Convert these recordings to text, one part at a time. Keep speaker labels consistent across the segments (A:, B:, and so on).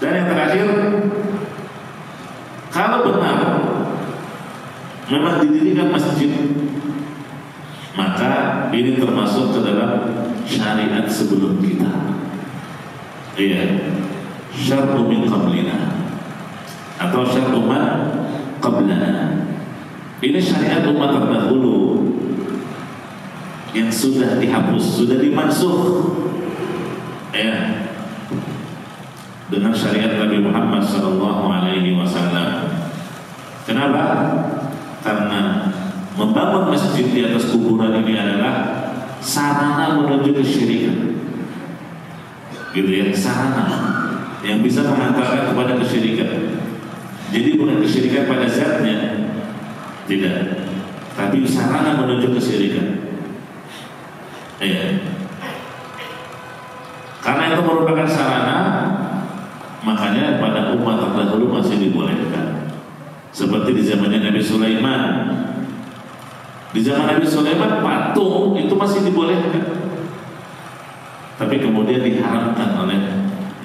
A: Dan yang terakhir, kalau benar memang didirikan masjid, maka ini termasuk ke dalam syariat sebelum kita. Iya, syar'u min qablina atau syar'u man qablana. Ini syariat umat terdahulu yang sudah dihapus, sudah dimansuh. Ya, dengan syariat Nabi Muhammad sallallahu alaihi wasallam. Kenapa? Karena membangun masjid di atas kuburan ini adalah sarana menuju kesyirikan. Gitu ya, sarana yang bisa mengantarkan kepada kesyirikan. Jadi bukan kesyirikan pada zatnya, tidak, tapi sarana menuju kesyirikan. Iya. Karena itu merupakan sarana umat terdahulu masih dibolehkan. Seperti di zamannya Nabi Sulaiman. Di zaman Nabi Sulaiman patung itu masih dibolehkan. Tapi kemudian diharamkan oleh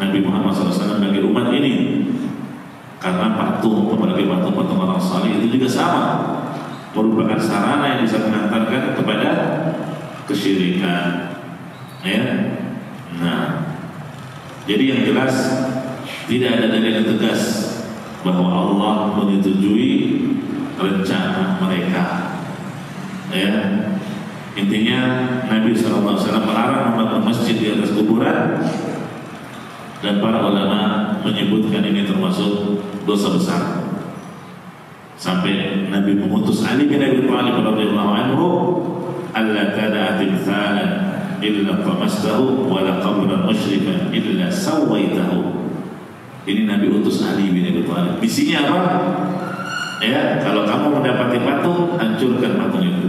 A: Nabi Muhammad SAW bagi umat ini. Karena patung, apalagi patung-patung orang saleh itu juga sama. Merupakan sarana yang bisa mengantarkan kepada kesyirikan. Ya. Nah, jadi yang jelas tidak ada dalil tegas bahwa Allah menyetujui rencana mereka. Ya, intinya Nabi SAW melarang membangun masjid di atas kuburan dan para ulama menyebutkan ini termasuk dosa besar. Sampai Nabi memutus Ali bin Abi Thalib radhiyallahu anhu alla tad'a timthalan illa tamastahu wa la qabran musyrifan illa sawaitahu ini Nabi utus Ali bin Abi Thalib. Misinya apa? Ya, kalau kamu mendapati patung, hancurkan patung itu.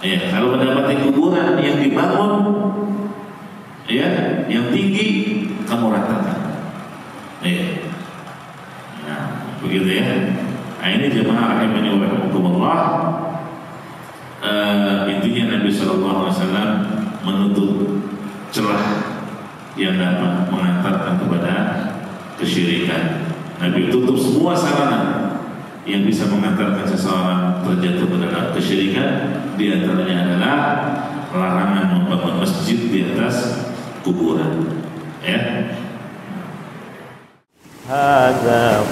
A: Ya, kalau mendapati kuburan yang dibangun, ya, yang tinggi, kamu ratakan. Ya. Nah, begitu ya. Nah, ini jemaah rahimani wa rahimakumullah. Uh, intinya Nabi Shallallahu Alaihi Wasallam menutup celah yang dapat mengantarkan kepada kesyirikan. Nabi tutup semua sarana yang bisa mengantarkan seseorang terjatuh ke dalam kesyirikan di antaranya adalah larangan membangun masjid di atas kuburan. Ya. هذا